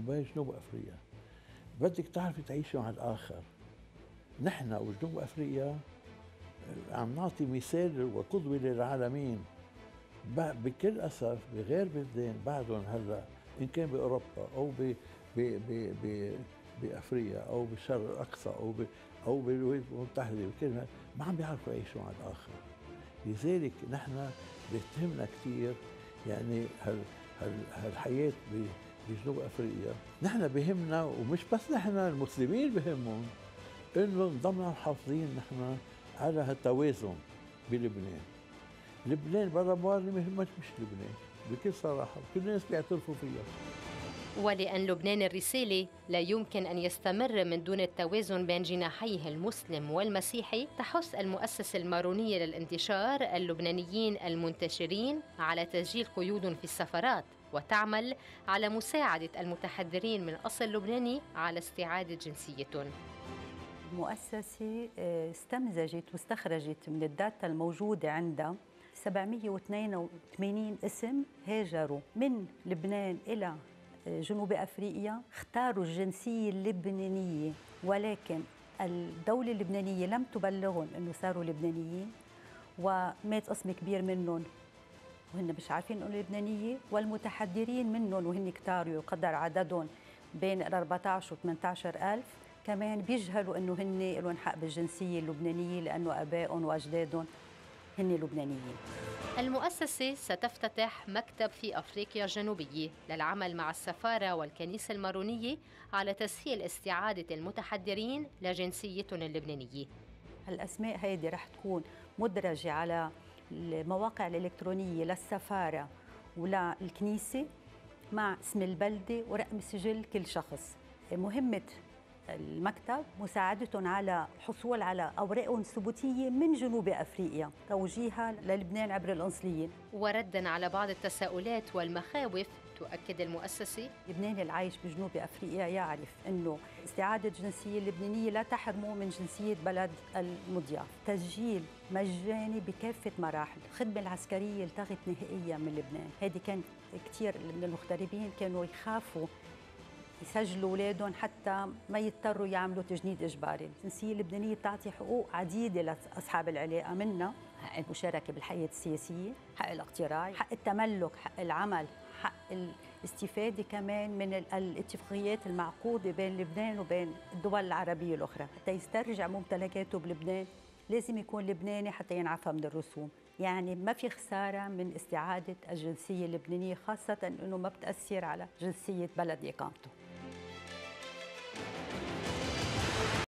وبين جنوب أفريقيا. بدك تعرفي تعيشي مع الآخر. نحن وجنوب أفريقيا عم نعطي مثال وقدوة للعالمين. بكل أسف بغير بلدان بعدهم هلأ إن كان بأوروبا أو ب ب ب ب بأفريقيا أو بالشرق الأقصى أو ب أو بالولايات المتحدة بكل ما عم بيعرفوا يعيشوا مع الآخر. لذلك نحن بيهمنا كثير يعني هال هال هالحياة بجنوب أفريقيا. نحن بهمنا ومش بس نحن المسلمين بهمهم إنه نضلنا محافظين نحن على هالتوازن بلبنان. لبنان برا مش مش لبنان بكل صراحة كل الناس بيعترفوا فيها. ولأن لبنان الرسالة لا يمكن أن يستمر من دون التوازن بين جناحيه المسلم والمسيحي تحث المؤسسة المارونية للانتشار اللبنانيين المنتشرين على تسجيل قيود في السفارات وتعمل على مساعدة المتحذرين من أصل لبناني على استعادة جنسيتهم المؤسسة آه، استمزجت واستخرجت من الداتا الموجودة عندها 782 اسم هاجروا من لبنان إلى آه، جنوب أفريقيا اختاروا الجنسية اللبنانية ولكن الدولة اللبنانية لم تبلغهم أنه صاروا لبنانيين ومات قسم كبير منهم. وهن مش عارفين إنه لبنانية والمتحدرين منهم وهن كتار يقدر عددهم بين ال 14 و 18 ألف. كمان بيجهلوا إنه هن لهم حق بالجنسية اللبنانية لأنه أبائهم وأجدادهم هن لبنانيين المؤسسة ستفتتح مكتب في أفريقيا الجنوبية للعمل مع السفارة والكنيسة المارونية على تسهيل استعادة المتحدرين لجنسيتهم اللبنانية الأسماء هيدي رح تكون مدرجة على المواقع الإلكترونية للسفارة وللكنيسة مع اسم البلدة ورقم سجل كل شخص. مهمة المكتب مساعدتهم على حصول على أوراقهم الثبوتية من جنوب أفريقيا توجيهها للبنان عبر القنصليين وردا على بعض التساؤلات والمخاوف تؤكد المؤسسة. لبنان العايش بجنوب أفريقيا يعرف أنه استعادة الجنسية اللبنانية لا تحرمه من جنسية بلد المضياف. تسجيل مجاني بكافة مراحل. الخدمة العسكرية التغت نهائيا من لبنان. هذه كان كثير من المغتربين كانوا يخافوا يسجلوا أولادهم حتى ما يضطروا يعملوا تجنيد إجباري، الجنسيه اللبنانية بتعطي حقوق عديدة لأصحاب العلاقة منها حق المشاركة بالحياة السياسية، حق الاقتراع، حق التملك، حق العمل، حق الاستفادة كمان من الاتفاقيات المعقودة بين لبنان وبين الدول العربية الأخرى، حتى يسترجع ممتلكاته بلبنان لازم يكون لبناني حتى ينعفى من الرسوم. يعني ما في خسارة من استعادة الجنسية اللبنانية خاصة أنه ما بتأثر على جنسية بلد إقامته.